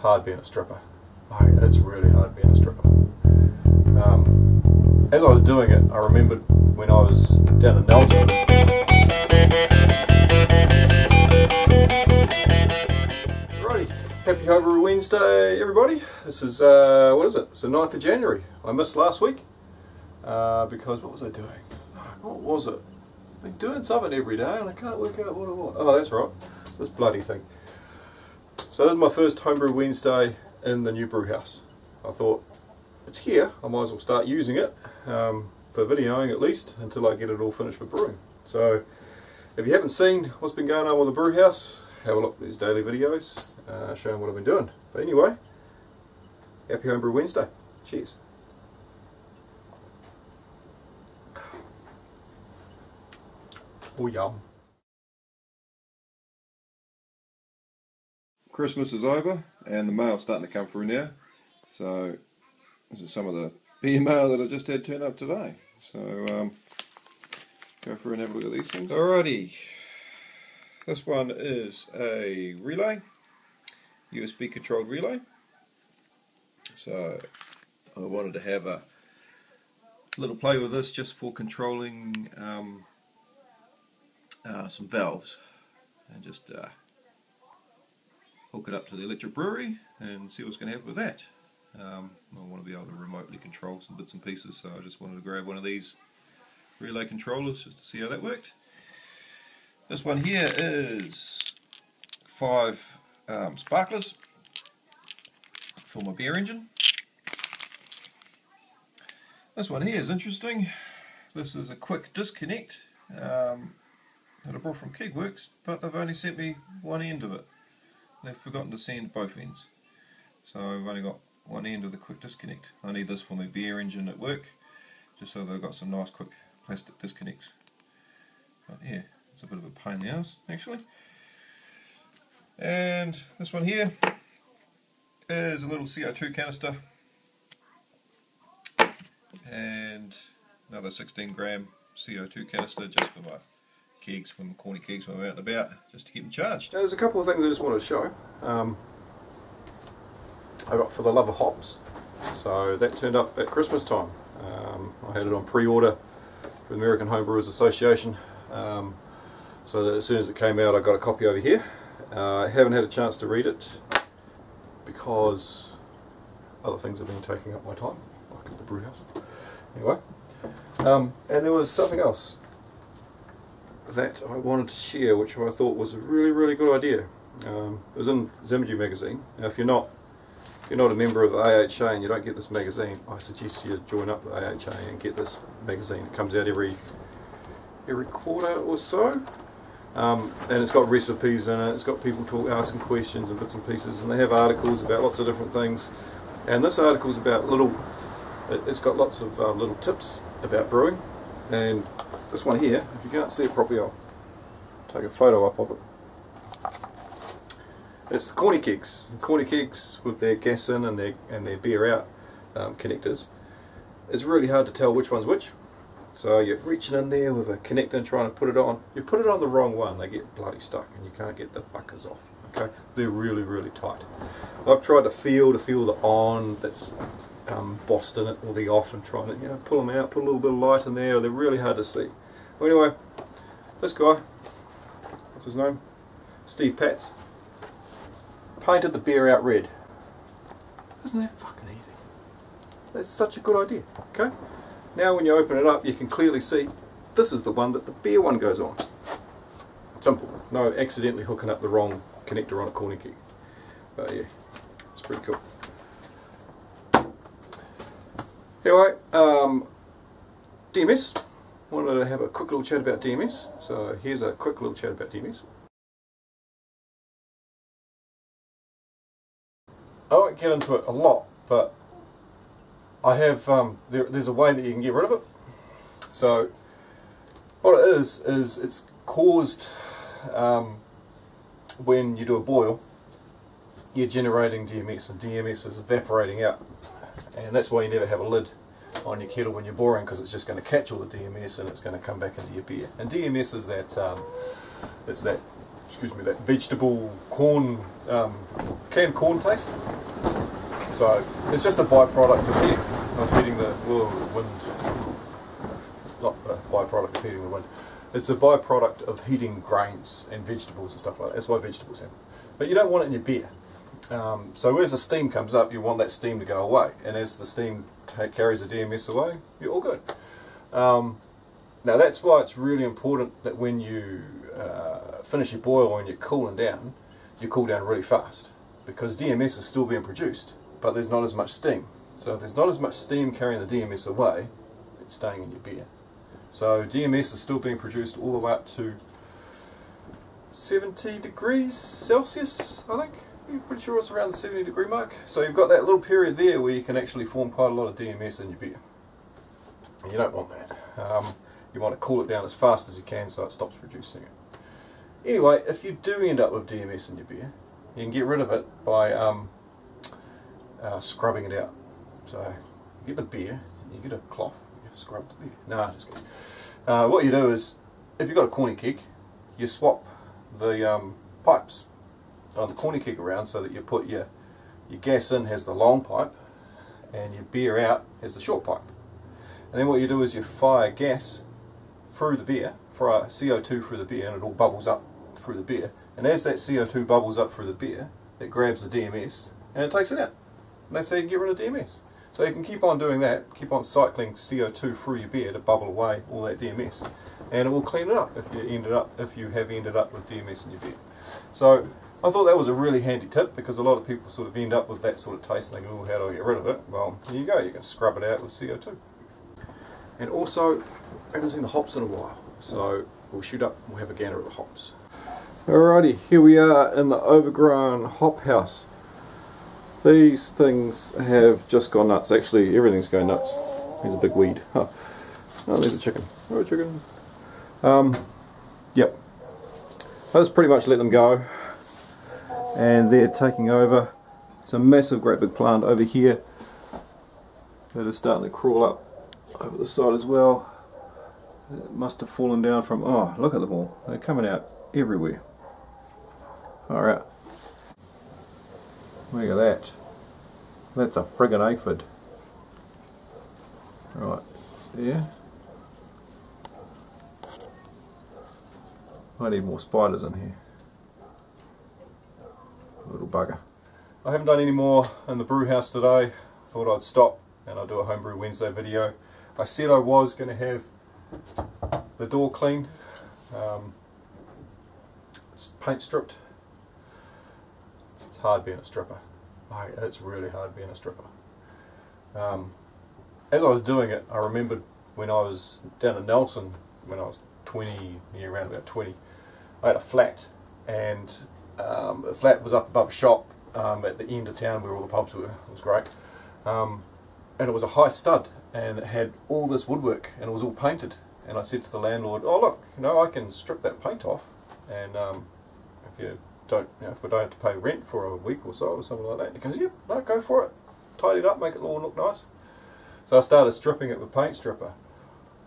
hard being a stripper. It's really hard being a stripper. Um, as I was doing it, I remembered when I was down in Nelson. Righty, happy Homebrew Wednesday, everybody. This is, uh, what is it? It's the 9th of January. I missed last week uh, because what was I doing? What was it? I've been doing something every day and I can't work out what it was. Oh, that's right. This bloody thing. So this is my first Homebrew Wednesday in the new brew house. I thought, it's here, I might as well start using it um, for videoing at least until I get it all finished for brewing. So if you haven't seen what's been going on with the brew house, have a look at these daily videos uh, showing what I've been doing. But anyway, happy Homebrew Wednesday. Cheers. Oh yum. Christmas is over and the mail's starting to come through now. So this is some of the beer mail that I just had turn up today. So um, go through and have a look at these things. Alrighty. This one is a relay, USB controlled relay. So I wanted to have a little play with this just for controlling um, uh, some valves and just uh, hook it up to the electric brewery and see what's going to happen with that. Um, I want to be able to remotely control some bits and pieces so I just wanted to grab one of these relay controllers just to see how that worked. This one here is five um, sparklers for my beer engine. This one here is interesting. This is a quick disconnect um, that I brought from Kegworks, but they've only sent me one end of it. They've forgotten to send both ends. So I've only got one end of the quick disconnect. I need this for my beer engine at work, just so they've got some nice quick plastic disconnects. But yeah, it's a bit of a pain in the ass actually. And this one here is a little CO2 canister and another 16 gram CO2 canister just for my kegs, from corny kegs when I'm out and about, just to keep them charged. Now, there's a couple of things I just want to show. Um, I got for the love of hops, so that turned up at Christmas time. Um, I had it on pre-order for the American Homebrewers Association, um, so that as soon as it came out I got a copy over here. Uh, I haven't had a chance to read it because other things have been taking up my time, like at the brew house. Anyway, um, and there was something else that I wanted to share, which I thought was a really, really good idea. Um, it was in Zymurgy magazine. Now, if you're not if you're not a member of AHA and you don't get this magazine, I suggest you join up the AHA and get this magazine. It comes out every every quarter or so. Um, and it's got recipes in it, it's got people talk, asking questions and bits and pieces, and they have articles about lots of different things. And this article is about little, it, has got lots of uh, little tips about brewing. And this one here, if you can't see it properly, I'll take a photo up of it. It's the corny kegs. Corny kegs with their gas in and their and their beer out um, connectors. It's really hard to tell which one's which. So you're reaching in there with a connector and trying to put it on. You put it on the wrong one, they get bloody stuck and you can't get the fuckers off. Okay, they're really really tight. I've tried to feel to feel the on that's um, bossed in it or the off and trying to you know pull them out, put a little bit of light in there. They're really hard to see. Well, anyway, this guy, what's his name? Steve Patz, painted the beer out red. Isn't that fucking easy? That's such a good idea. Okay. Now when you open it up, you can clearly see this is the one that the beer one goes on. Simple. No accidentally hooking up the wrong connector on a corny keg. But yeah, it's pretty cool. Anyway, um, DMS. Wanted to have a quick little chat about DMS. So here's a quick little chat about DMS. I won't get into it a lot, but I have um, there, there's a way that you can get rid of it. So what it is is it's caused um, when you do a boil, you're generating DMS, and DMS is evaporating out, and that's why you never have a lid on your kettle when you're boring because it's just going to catch all the DMS and it's going to come back into your beer. And DMS is that um, it's that excuse me, that vegetable corn, um, canned corn taste. So it's just a byproduct of heating, of heating the, well, wind, not a byproduct of heating the wind. It's a byproduct of heating grains and vegetables and stuff like that. That's why vegetables happen. But you don't want it in your beer. Um, so as the steam comes up, you want that steam to go away. And as the steam carries the DMS away, you're all good. Um, now that's why it's really important that when you uh, finish your boil and you're cooling down, you cool down really fast. Because DMS is still being produced, but there's not as much steam. So if there's not as much steam carrying the DMS away, it's staying in your beer. So DMS is still being produced all the way up to 70 degrees Celsius, I think. I'm pretty sure it's around the 70 degree mark. So you've got that little period there where you can actually form quite a lot of DMS in your beer. And you don't want that. Um, you want to cool it down as fast as you can so it stops producing it. Anyway, if you do end up with DMS in your beer, you can get rid of it by um, uh, scrubbing it out. So you get the beer, you get a cloth, you scrub the beer. No, just kidding. Uh, what you do is, if you've got a corny keg, you swap the um, pipes on the corny keg around so that you put your, your gas in has the long pipe and your beer out has the short pipe. And then what you do is you fire gas through the beer, fire CO2 through the beer and it all bubbles up through the beer. And as that CO2 bubbles up through the beer, it grabs the DMS and it takes it out. And that's how you get rid of DMS. So you can keep on doing that, keep on cycling CO2 through your beer to bubble away all that DMS. And it will clean it up if you ended up if you have ended up with DMS in your beer. So I thought that was a really handy tip because a lot of people sort of end up with that sort of taste and go, oh, how do I get rid of it? Well, here you go, you can scrub it out with CO2. And also, I haven't seen the hops in a while, so we'll shoot up we'll have a gander at the hops. Alrighty, here we are in the overgrown hop house. These things have just gone nuts. Actually, everything's going nuts. There's a big weed. Huh. Oh, there's a chicken. Oh, chicken. Um, yep. I just pretty much let them go and they're taking over. It's a massive great big plant over here that is starting to crawl up over the side as well. It must have fallen down from, oh look at them all, they're coming out everywhere. Alright. Look at that. That's a friggin' aphid. Right, there. I need more spiders in here bugger. I haven't done any more in the brew house today. Thought I'd stop and I'll do a homebrew Wednesday video. I said I was going to have the door cleaned, um, paint stripped. It's hard being a stripper. It's really hard being a stripper. Um, as I was doing it, I remembered when I was down in Nelson, when I was 20, near around about 20, I had a flat and um, the flat was up above a shop um, at the end of town where all the pubs were. It was great. Um, and it was a high stud and it had all this woodwork and it was all painted. And I said to the landlord, oh look, you know, I can strip that paint off and um, if you don't, you know, if we don't have to pay rent for a week or so or something like that. He goes, yep, yeah, no, go for it. Tidy it up, make it all look nice. So I started stripping it with paint stripper.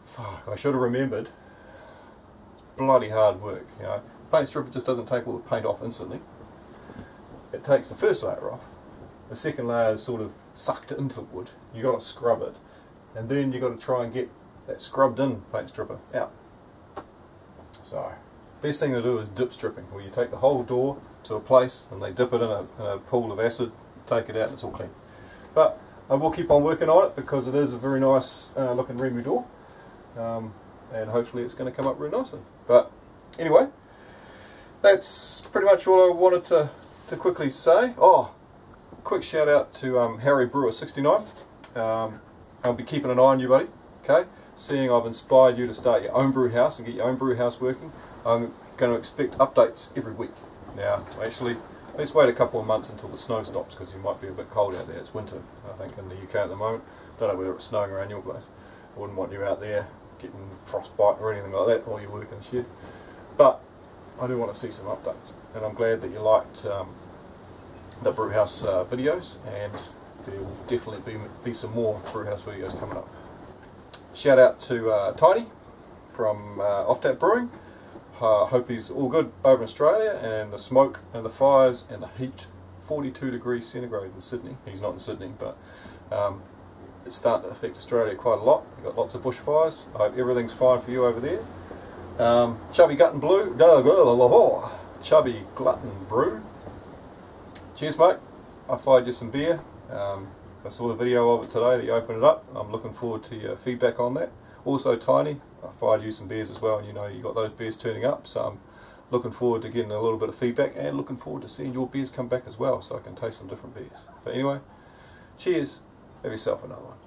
Fuck, I should have remembered. It's bloody hard work, you know paint stripper just doesn't take all the paint off instantly. It takes the first layer off. The second layer is sort of sucked into the wood. You've got to scrub it. And then you've got to try and get that scrubbed in paint stripper out. So, best thing to do is dip stripping, where you take the whole door to a place and they dip it in a, in a pool of acid, take it out and it's all clean. But I will keep on working on it because it is a very nice uh, looking Rimu door. Um, and hopefully it's going to come up really nicely. But anyway, that's pretty much all I wanted to, to quickly say. Oh, quick shout out to um, Harry Brewer 69. Um, I'll be keeping an eye on you, buddy. Okay, seeing I've inspired you to start your own brew house and get your own brew house working. I'm going to expect updates every week. Now, actually, let's wait a couple of months until the snow stops because it might be a bit cold out there. It's winter, I think, in the UK at the moment. Don't know whether it's snowing around your place. I wouldn't want you out there getting frostbite or anything like that while you're working shit. But I do want to see some updates and I'm glad that you liked um, the Brewhouse uh, videos and there will definitely be, be some more Brewhouse videos coming up. Shout out to uh, Tiny from uh, Off Tap Brewing. Uh, hope he's all good over in Australia and the smoke and the fires and the heat 42 degrees centigrade in Sydney. He's not in Sydney but um, it's starting to affect Australia quite a lot. We've got lots of bushfires. I hope everything's fine for you over there um, Chubby Glutton Blue Chubby Glutton Brew. Cheers mate. I fired you some beer. Um, I saw the video of it today that you opened it up. I'm looking forward to your feedback on that. Also Tiny I fired you some beers as well and you know you got those beers turning up so I'm looking forward to getting a little bit of feedback and looking forward to seeing your beers come back as well so I can taste some different beers. But anyway, cheers, have yourself another one.